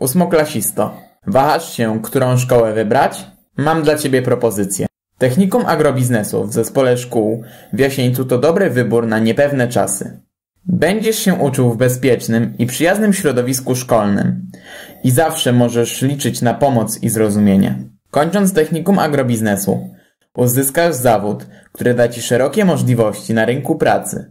Ósmoklasisto. Wahasz się, którą szkołę wybrać? Mam dla Ciebie propozycję. Technikum agrobiznesu w zespole szkół w Jasieńcu to dobry wybór na niepewne czasy. Będziesz się uczył w bezpiecznym i przyjaznym środowisku szkolnym i zawsze możesz liczyć na pomoc i zrozumienie. Kończąc technikum agrobiznesu, uzyskasz zawód, który da Ci szerokie możliwości na rynku pracy.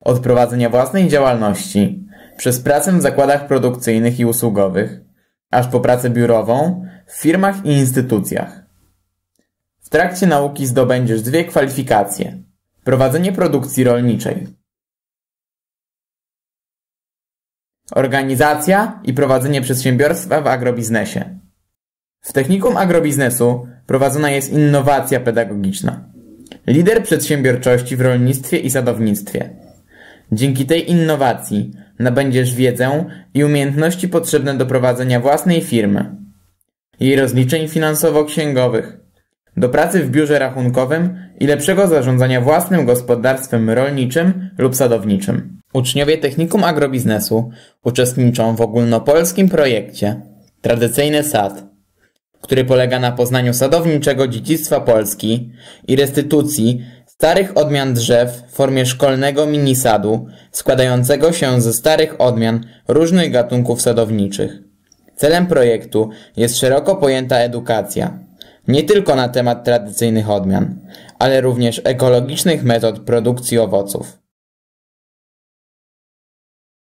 Od prowadzenia własnej działalności, przez pracę w zakładach produkcyjnych i usługowych, aż po pracę biurową w firmach i instytucjach. W trakcie nauki zdobędziesz dwie kwalifikacje. Prowadzenie produkcji rolniczej. Organizacja i prowadzenie przedsiębiorstwa w agrobiznesie. W technikum agrobiznesu prowadzona jest innowacja pedagogiczna. Lider przedsiębiorczości w rolnictwie i sadownictwie. Dzięki tej innowacji nabędziesz wiedzę i umiejętności potrzebne do prowadzenia własnej firmy, jej rozliczeń finansowo-księgowych, do pracy w biurze rachunkowym i lepszego zarządzania własnym gospodarstwem rolniczym lub sadowniczym. Uczniowie Technikum Agrobiznesu uczestniczą w ogólnopolskim projekcie Tradycyjny Sad, który polega na poznaniu sadowniczego dziedzictwa Polski i restytucji starych odmian drzew w formie szkolnego minisadu składającego się ze starych odmian różnych gatunków sadowniczych. Celem projektu jest szeroko pojęta edukacja, nie tylko na temat tradycyjnych odmian, ale również ekologicznych metod produkcji owoców.